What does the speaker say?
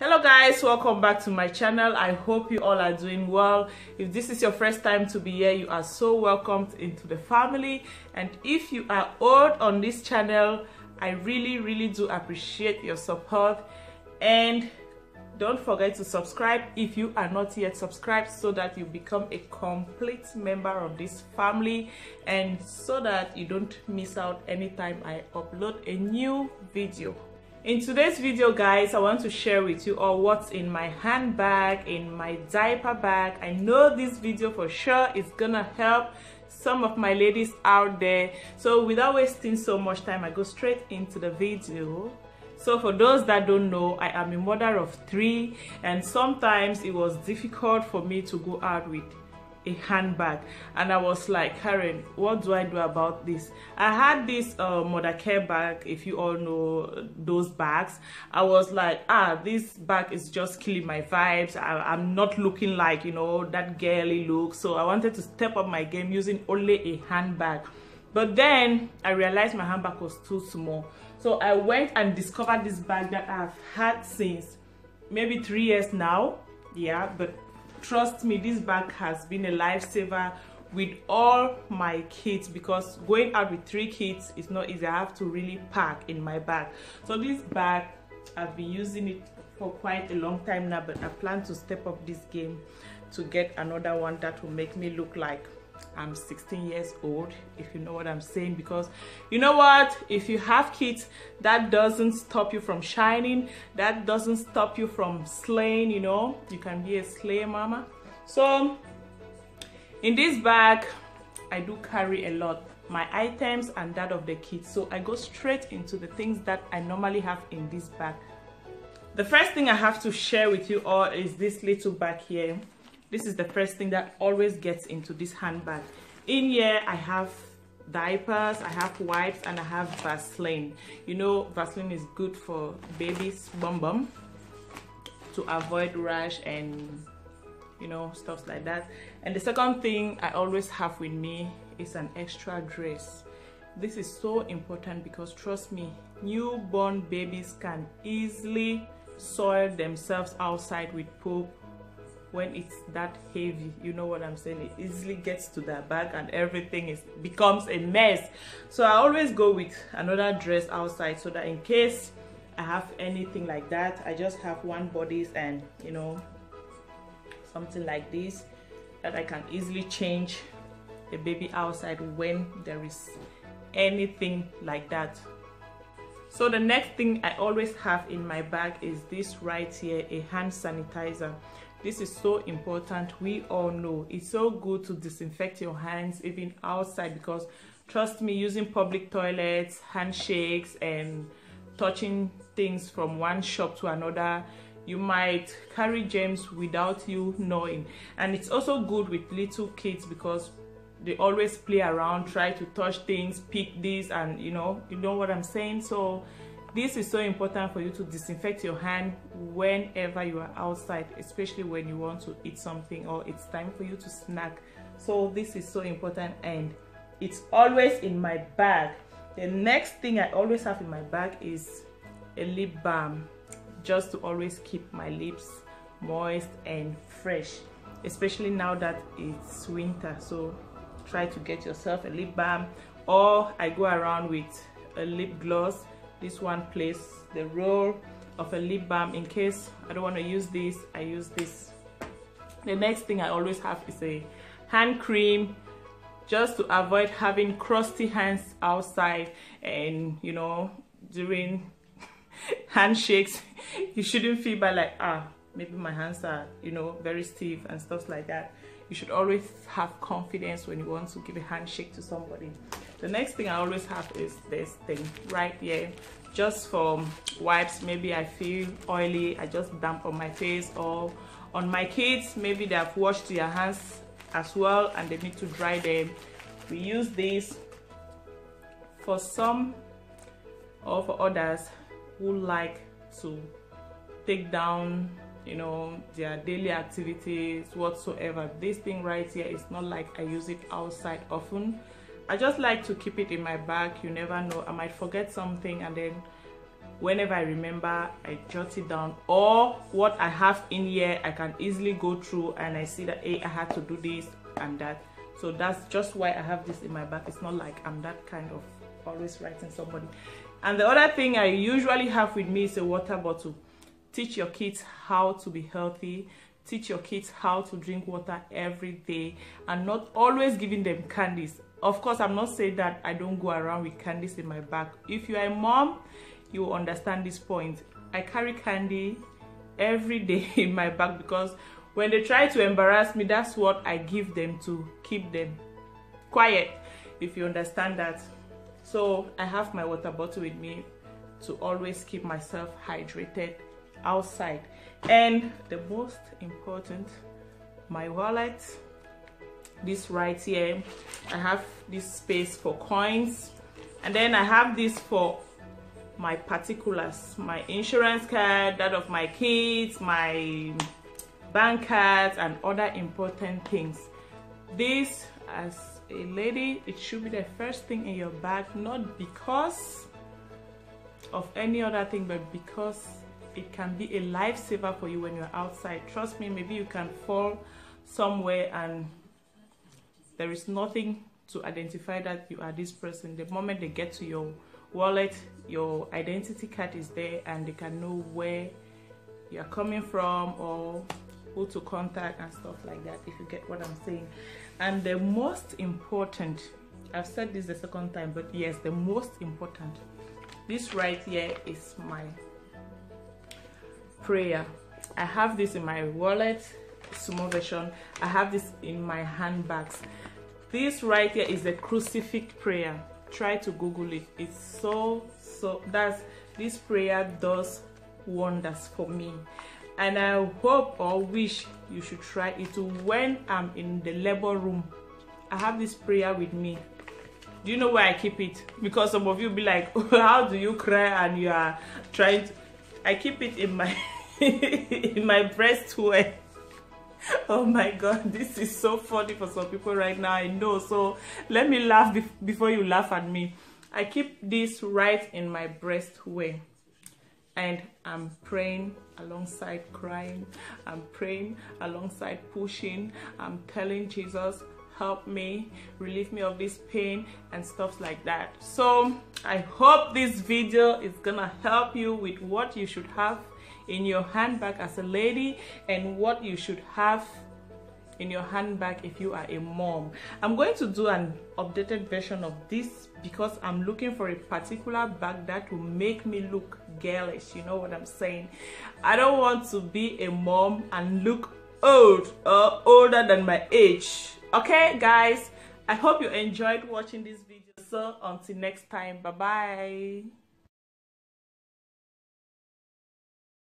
hello guys. Welcome back to my channel. I hope you all are doing well. If this is your first time to be here you are so welcomed into the family. And if you are old on this channel i really really do appreciate your support. And don't forget to subscribe if you are not yet subscribed so that you become a complete member of this family and so that you don't miss out anytime i upload a new video in today's video guys i want to share with you all what's in my handbag in my diaper bag. I know this video for sure is gonna help some of my ladies out there. So without wasting so much time i go straight into the video. So for those that don't know i am a mother of three and sometimes it was difficult for me to go out with a handbag. And i was like Carine what do i do about this? I had this uh, Mothercare bag if you all know those bags. I was like ah this bag is just killing my vibes. I, am not looking like you know that girly look. So i wanted to step up my game using only a handbag. But then i realized my handbag was too small. So i went and discovered this bag that i've had since maybe three years now. Yeah but trust me this bag has been a lifesaver with all my kids because going out with three kids is not easy. I have to really pack in my bag. So this bag i've been using it for quite a long time now but i plan to step up this game to get another one that will make me look like I'm 16 years old if you know what I'm saying because you know what? If you have kids that doesn't stop you from shining that doesn't stop you from slaying you know? You can be a slay mama. So in this bag I do carry a lot my items and that of the kids. So I go straight into the things that I normally have in this bag. The first thing I have to share with you all is this little bag here this is the first thing that always gets into this handbag. In here i have diapers i have wipes and i have vaseline. You know vaseline is good for babies bum bum to avoid rash and you know stuff like that. And the second thing i always have with me is an extra dress. This is so important because trust me newborn babies can easily soil themselves outside with poop when it's that heavy you know what i'm saying? It easily gets to the bag and everything is becomes a mess. So i always go with another dress outside so that in case i have anything like that i just have one bodice and you know something like this that i can easily change a baby outside when there is anything like that. So the next thing i always have in my bag is this right here a hand sanitizer this is so important. We all know. It's so good to disinfect your hands even outside because trust me using public toilets handshakes and touching things from one shop to another you might carry germs without you knowing. And it's also good with little kids because they always play around try to touch things pick this and you know you know what i'm saying? So this is so important for you to disinfect your hand whenever you are outside especially when you want to eat something or it's time for you to snack. So this is so important and it's always in my bag. The next thing i always have in my bag is a lip balm just to always keep my lips moist and fresh especially now that it's winter. So try to get yourself a lip balm or i go around with a lip gloss this one plays the role of a lip balm in case I don't want to use this I use this. The next thing I always have is a hand cream just to avoid having crusty hands outside and you know during handshakes you shouldn't feel by like ah maybe my hands are you know very stiff and stuff like that. You should always have confidence when you want to give a handshake to somebody the next thing i always have is this thing right here just for wipes. Maybe i feel oily i just damp on my face or on my kids maybe they have washed their hands as well and they need to dry them. We use this for some or for others who like to take down you know their daily activities whatsoever. This thing right here is not like i use it outside often I just like to keep it in my bag. You never know. I might forget something and then whenever i remember i jot it down or what i have in here i can easily go through and i see that hey i had to do this and that so that's just why i have this in my bag. it's not like i'm that kind of always writing somebody and the other thing i usually have with me is a water bottle teach your kids how to be healthy teach your kids how to drink water every day and not always giving them candies of course i'm not saying that i don't go around with candies in my bag. If you are a mom you will understand this point. I carry candy every day in my bag because when they try to embarrass me that's what i give them to keep them quiet if you understand that. So i have my water bottle with me to always keep myself hydrated outside. And the most important my wallet this right here. I have this space for coins. And then i have this for my particulars my insurance card that of my kids my bank cards and other important things. This as a lady it should be the first thing in your bag not because of any other thing but because it can be a lifesaver for you when you're outside. Trust me maybe you can fall somewhere and there is nothing to identify that you are this person. The moment they get to your wallet your identity card is there and they can know where you're coming from or who to contact and stuff like that if you get what i'm saying. And the most important i've said this the second time but yes the most important this right here is my prayer. I have this in my wallet small version. I have this in my handbags this right here is the crucifix prayer. Try to google it. It's so so that's this prayer does wonders for me. And i hope or wish you should try it when i'm in the labor room i have this prayer with me. Do you know where i keep it? Because some of you be like how do you cry and you are trying to i keep it in my in my breast wear oh my god this is so funny for some people right now i know. So let me laugh be before you laugh at me. I keep this right in my breast way. And i'm praying alongside crying. I'm praying alongside pushing. I'm telling jesus help me relieve me of this pain and stuff like that. So i hope this video is gonna help you with what you should have in your handbag as a lady and what you should have in your handbag if you are a mom. I'm going to do an updated version of this because i'm looking for a particular bag that will make me look girlish you know what i'm saying? I don't want to be a mom and look old or older than my age okay guys i hope you enjoyed watching this video. So until next time bye bye